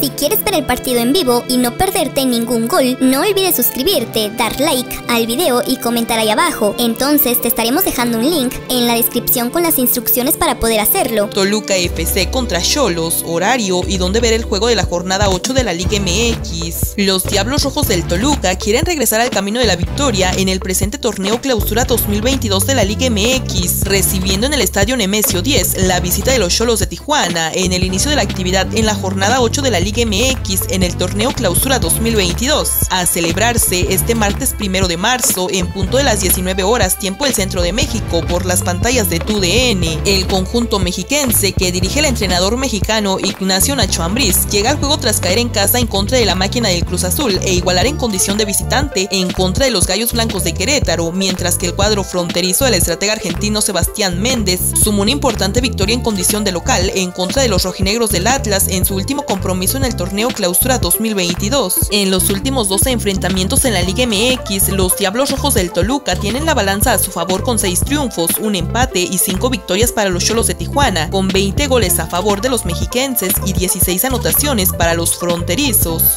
Si quieres ver el partido en vivo y no perderte ningún gol, no olvides suscribirte, dar like al video y comentar ahí abajo. Entonces te estaremos dejando un link en la descripción con las instrucciones para poder hacerlo. Toluca FC contra Cholos, horario y dónde ver el juego de la jornada 8 de la Liga MX. Los Diablos Rojos del Toluca quieren regresar al camino de la victoria en el presente torneo clausura 2022 de la Liga MX, recibiendo en el estadio Nemesio 10 la visita de los Cholos de Tijuana en el inicio de la actividad en la jornada 8 de la Liga MX en el torneo Clausura 2022, a celebrarse este martes primero de marzo en punto de las 19 horas tiempo del centro de México por las pantallas de TUDN. El conjunto mexiquense que dirige el entrenador mexicano Ignacio Nacho Ambriz llega al juego tras caer en casa en contra de la máquina del Cruz Azul e igualar en condición de visitante en contra de los Gallos Blancos de Querétaro, mientras que el cuadro fronterizo del estratega argentino Sebastián Méndez sumó una importante victoria en condición de local en contra de los rojinegros del Atlas en su último compromiso en el torneo Clausura 2022. En los últimos 12 enfrentamientos en la Liga MX, los Diablos Rojos del Toluca tienen la balanza a su favor con 6 triunfos, un empate y 5 victorias para los Cholos de Tijuana, con 20 goles a favor de los mexiquenses y 16 anotaciones para los fronterizos.